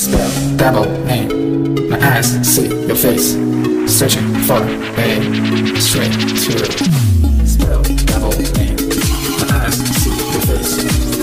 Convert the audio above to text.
Spell double name. My eyes see your face. Searching for a straight through. Spell double name. My eyes see your face.